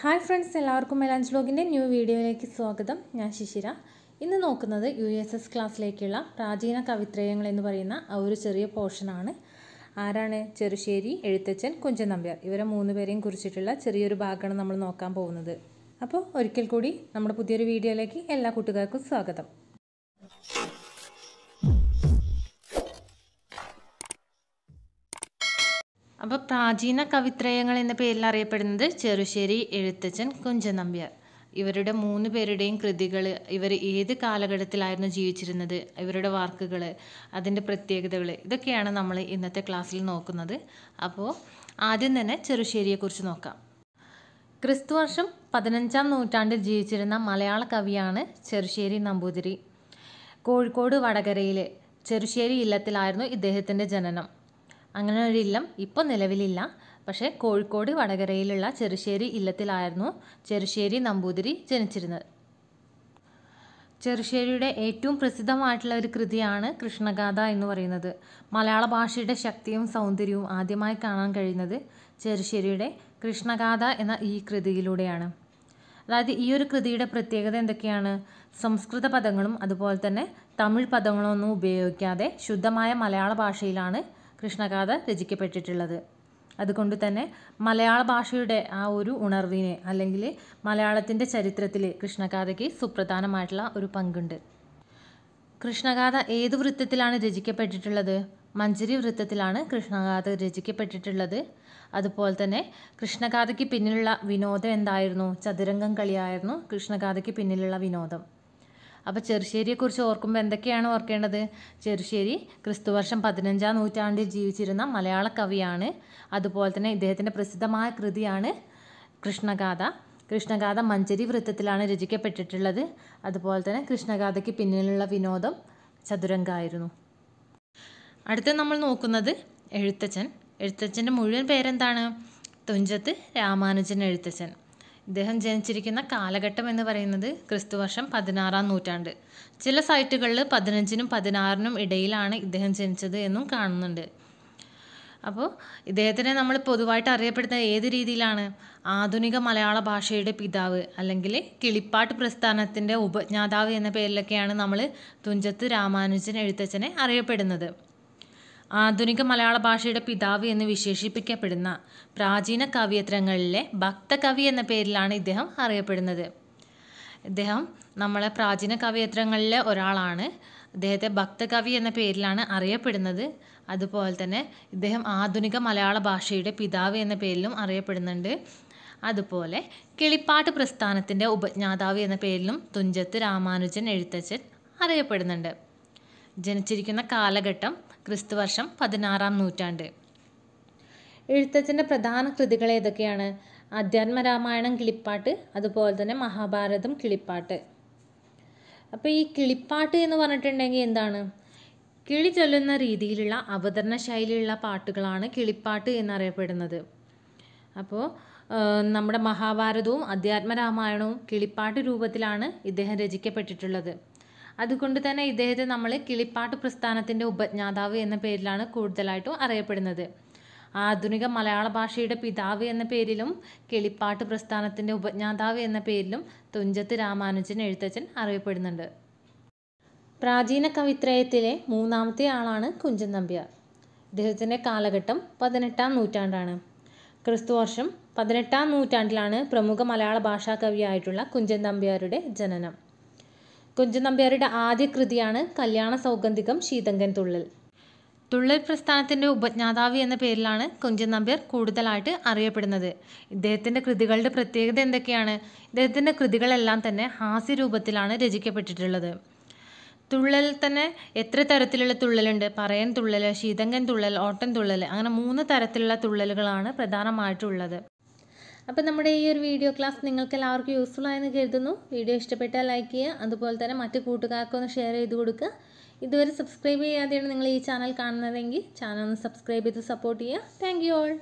Hi friends എല്ലാവർക്കും മെലാഞ്ച് ബ്ലോഗിന്റെ new വീഡിയോയിലേക്ക് സ്വാഗതം. ഞാൻ ശിശിര. ഇന്ന് നോക്കുന്നത് യു എസ് എസ് ക്ലാസ്സിലേക്കുള്ള പ്രാചീന കവിത്രയങ്ങൾ എന്ന് പറയുന്ന ആ ഒരു ചെറിയ പോർഷനാണ്. ആരാണ് ചെറുശ്ശേരി എഴുത്തച്ഛൻ കുഞ്ചൻ നമ്പ്യാർ ഇവരെ മൂന്ന് പേരെയും കുറിച്ചിട്ടുള്ള ചെറിയൊരു ഭാഗമാണ് നമ്മൾ നോക്കാൻ പോകുന്നത്. അപ്പോൾ ഒരിക്കൽ കൂടി നമ്മുടെ പുതിയൊരു വീഡിയോയിലേക്ക് എല്ലാ കൂട്ടുകാർക്കും സ്വാഗതം. അപ്പോൾ പ്രാചീന കവിത്രയങ്ങൾ എന്ന പേരിൽ അറിയപ്പെടുന്നത് ചെറുശ്ശേരി എഴുത്തച്ഛൻ കുഞ്ചൻ നമ്പ്യാർ ഇവരുടെ മൂന്ന് പേരുടെയും കൃതികൾ ഇവർ ഏത് കാലഘട്ടത്തിലായിരുന്നു ജീവിച്ചിരുന്നത് ഇവരുടെ വർക്കുകൾ അതിന്റെ പ്രത്യേകതകൾ ഇതൊക്കെയാണ് നമ്മൾ ഇന്നത്തെ ക്ലാസ്സിൽ നോക്കുന്നത്. അപ്പോൾ ആദ്യം തന്നെ ചെറുശ്ശേരിയെക്കുറിച്ച് നോക്കാം. ക്രിസ്തുവർഷം പതിനഞ്ചാം നൂറ്റാണ്ടിൽ ജീവിച്ചിരുന്ന മലയാള കവിയാണ് ചെറുശ്ശേരി നമ്പൂതിരി. കോഴിക്കോട് വടകരയിലെ ചെറുശ്ശേരി ഇല്ലത്തിലായിരുന്നു ഇദ്ദേഹത്തിന്റെ ജനനം. അങ്ങനെ ഒരു ഇല്ലം ഇപ്പോൾ നിലവിലില്ല. പക്ഷേ കോഴിക്കോട് വടകരയിലുള്ള ചെറുശ്ശേരി ഇല്ലത്തിലായിരുന്നു ചെറുശ്ശേരി നമ്പൂതിരി ജനിച്ചിരുന്നത്. ചെറുശ്ശേരിയുടെ ഏറ്റവും പ്രസിദ്ധമായിട്ടുള്ള ഒരു കൃതിയാണ് കൃഷ്ണഗാഥ എന്ന് പറയുന്നത്. മലയാള ഭാഷയുടെ ശക്തിയും സൗന്ദര്യവും ആദ്യമായി കാണാൻ കഴിയുന്നത് ചെറുശ്ശേരിയുടെ കൃഷ്ണഗാഥ എന്ന ഈ കൃതിയിലൂടെയാണ്. അതായത് ഈ ഒരു കൃതിയുടെ പ്രത്യേകത എന്തൊക്കെയാണ്? സംസ്കൃത പദങ്ങളും അതുപോലെ തന്നെ തമിഴ് പദങ്ങളൊന്നും ഉപയോഗിക്കാതെ ശുദ്ധമായ മലയാള ഭാഷയിലാണ് കൃഷ്ണഗാഥ രചിക്കപ്പെട്ടിട്ടുള്ളത്. അതുകൊണ്ട് തന്നെ മലയാള ഭാഷയുടെ ആ ഒരു ഉണർവിനെ അല്ലെങ്കിൽ മലയാളത്തിന്റെ ചരിത്രത്തിൽ കൃഷ്ണഗാഥയ്ക്ക് സുപ്രധാനമായിട്ടുള്ള ഒരു പങ്കുണ്ട്. കൃഷ്ണഗാഥ ഏത് വൃത്തത്തിലാണ് രചിക്കപ്പെട്ടിട്ടുള്ളത്? മഞ്ചരി വൃത്തത്തിലാണ് കൃഷ്ണഗാഥ രചിക്കപ്പെട്ടിട്ടുള്ളത്. അതുപോലെ തന്നെ കൃഷ്ണഗാഥയ്ക്ക് പിന്നിലുള്ള വിനോദം എന്തായിരുന്നു? ചതുരംഗം കളിയായിരുന്നു കൃഷ്ണഗാഥയ്ക്ക് പിന്നിലുള്ള വിനോദം. അപ്പോൾ ചെറുശ്ശേരിയെക്കുറിച്ച് ഓർക്കുമ്പോൾ എന്തൊക്കെയാണ് ഓർക്കേണ്ടത്? ചെറുശ്ശേരി ക്രിസ്തുവർഷം പതിനഞ്ചാം നൂറ്റാണ്ടിൽ ജീവിച്ചിരുന്ന മലയാള കവിയാണ്. അതുപോലെ തന്നെ ഇദ്ദേഹത്തിന്റെ പ്രസിദ്ധമായ കൃതിയാണ് കൃഷ്ണഗാഥ. കൃഷ്ണഗാഥ മഞ്ചരി വൃത്തത്തിലാണ് രചിക്കപ്പെട്ടിട്ടുള്ളത്. അതുപോലെ തന്നെ കൃഷ്ണഗാഥയ്ക്ക് പിന്നിലുള്ള വിനോദം ചതുരംഗായിരുന്നു. അടുത്ത നമ്മൾ നോക്കുന്നത് എഴുത്തച്ഛൻ. എഴുത്തച്ഛന്റെ മുഴുവൻ പേരെന്താണ്? തുഞ്ചത്ത് രാമാനുജൻ എഴുത്തച്ഛൻ. ഇദ്ദേഹം ജനിച്ചിരിക്കുന്ന കാലഘട്ടം എന്ന് പറയുന്നത് ക്രിസ്തുവർഷം പതിനാറാം നൂറ്റാണ്ട്. ചില സൈറ്റുകളിൽ പതിനഞ്ചിനും പതിനാറിനും ഇടയിലാണ് ഇദ്ദേഹം ജനിച്ചത് എന്നും കാണുന്നുണ്ട്. അപ്പോൾ ഇദ്ദേഹത്തിനെ നമ്മൾ പൊതുവായിട്ട് അറിയപ്പെടുന്ന ഏത് രീതിയിലാണ്? ആധുനിക മലയാള ഭാഷയുടെ പിതാവ് അല്ലെങ്കിൽ കിളിപ്പാട്ട് പ്രസ്ഥാനത്തിന്റെ ഉപജ്ഞാതാവ് എന്ന പേരിലൊക്കെയാണ് നമ്മൾ തുഞ്ചത്ത് രാമാനുജൻ എഴുത്തച്ഛനെ അറിയപ്പെടുന്നത്. ആധുനിക മലയാള ഭാഷയുടെ പിതാവ് എന്ന് വിശേഷിപ്പിക്കപ്പെടുന്ന പ്രാചീന കവിയത്രങ്ങളിലെ ഭക്തകവി എന്ന പേരിലാണ് ഇദ്ദേഹം അറിയപ്പെടുന്നത്. ഇദ്ദേഹം നമ്മളെ പ്രാചീന കവിയത്രങ്ങളിലെ ഒരാളാണ്. അദ്ദേഹത്തെ ഭക്തകവി എന്ന പേരിലാണ് അറിയപ്പെടുന്നത്. അതുപോലെ തന്നെ ഇദ്ദേഹം ആധുനിക മലയാള ഭാഷയുടെ പിതാവ് എന്ന പേരിലും അറിയപ്പെടുന്നുണ്ട്. അതുപോലെ കിളിപ്പാട്ട് പ്രസ്ഥാനത്തിന്റെ ഉപജ്ഞാതാവ് എന്ന പേരിലും തുഞ്ചത്ത് രാമാനുജൻ എഴുത്തച്ഛൻ അറിയപ്പെടുന്നുണ്ട്. ജനിച്ചിരിക്കുന്ന കാലഘട്ടം ക്രിസ്തുവർഷം പതിനാറാം നൂറ്റാണ്ട്. എഴുത്തച്ഛന്റെ പ്രധാന കൃതികൾ ഏതൊക്കെയാണ്? അധ്യാത്മരാമായണം കിളിപ്പാട്ട് അതുപോലെ തന്നെ മഹാഭാരതം കിളിപ്പാട്ട്. അപ്പോൾ ഈ കിളിപ്പാട്ട് എന്ന് പറഞ്ഞിട്ടുണ്ടെങ്കിൽ എന്താണ്? കിളി ചൊല്ലുന്ന രീതിയിലുള്ള അവതരണ ശൈലിയുള്ള പാട്ടുകളാണ് കിളിപ്പാട്ട് എന്നറിയപ്പെടുന്നത്. അപ്പോൾ നമ്മുടെ മഹാഭാരതവും അധ്യാത്മരാമായണവും കിളിപ്പാട്ട് രൂപത്തിലാണ് ഇദ്ദേഹം രചിക്കപ്പെട്ടിട്ടുള്ളത്. അതുകൊണ്ട് തന്നെ ഇദ്ദേഹത്തെ നമ്മൾ കിളിപ്പാട്ട് പ്രസ്ഥാനത്തിന്റെ ഉപജ്ഞാതാവ് എന്ന പേരിലാണ് കൂടുതലായിട്ടും അറിയപ്പെടുന്നത്. ആധുനിക മലയാള ഭാഷയുടെ പിതാവ് എന്ന പേരിലും കിളിപ്പാട്ട് പ്രസ്ഥാനത്തിന്റെ ഉപജ്ഞാതാവ് എന്ന പേരിലും തുഞ്ചത്ത് രാമാനുജൻ എഴുത്തച്ഛൻ അറിയപ്പെടുന്നുണ്ട്. പ്രാചീന കവിത്രയത്തിലെ മൂന്നാമത്തെ ആളാണ് കുഞ്ചൻ നമ്പ്യാർ. ഇദ്ദേഹത്തിന്റെ കാലഘട്ടം പതിനെട്ടാം നൂറ്റാണ്ടാണ്. ക്രിസ്തുവർഷം പതിനെട്ടാം നൂറ്റാണ്ടിലാണ് പ്രമുഖ മലയാള ഭാഷാ കവിയായിട്ടുള്ള കുഞ്ചൻ നമ്പ്യാരുടെ ജനനം. കുഞ്ചൻ നമ്പ്യാരുടെ ആദ്യ കൃതിയാണ് കല്യാണ സൗഗന്ധികം ശീതങ്കൻ തുള്ളൽ. തുള്ളൽ പ്രസ്ഥാനത്തിന്റെ ഉപജ്ഞാതാവ് എന്ന പേരിലാണ് കുഞ്ചൻ നമ്പ്യാർ കൂടുതലായിട്ട് അറിയപ്പെടുന്നത്. ഇദ്ദേഹത്തിന്റെ കൃതികളുടെ പ്രത്യേകത എന്തൊക്കെയാണ്? ഇദ്ദേഹത്തിന്റെ കൃതികളെല്ലാം തന്നെ ഹാസ്യരൂപത്തിലാണ് രചിക്കപ്പെട്ടിട്ടുള്ളത്. തുള്ളൽ തന്നെ എത്ര തരത്തിലുള്ള തുള്ളലുണ്ട്? പറയൻ തുള്ളൽ ശീതങ്കൻ തുള്ളൽ ഓട്ടൻ തുള്ളൽ അങ്ങനെ മൂന്ന് തരത്തിലുള്ള തുള്ളലുകളാണ് പ്രധാനമായിട്ടുള്ളത്. അപ്പോൾ നമ്മുടെ ഈ ഒരു വീഡിയോ ക്ലാസ് നിങ്ങൾക്ക് എല്ലാവർക്കും യൂസ്ഫുൾ ആയെന്ന് കരുതുന്നു. വീഡിയോ ഇഷ്ടപ്പെട്ടാൽ ലൈക്ക് ചെയ്യുക. അതുപോലെ തന്നെ മറ്റു കൂട്ടുകാർക്കൊന്ന് ഷെയർ ചെയ്ത് കൊടുക്കുക. ഇതുവരെ സബ്സ്ക്രൈബ് ചെയ്യാതെയാണ് നിങ്ങൾ ഈ ചാനൽ കാണുന്നതെങ്കിൽ ചാനൽ ഒന്ന് സബ്സ്ക്രൈബ് ചെയ്ത് സപ്പോർട്ട് ചെയ്യുക. Thank you all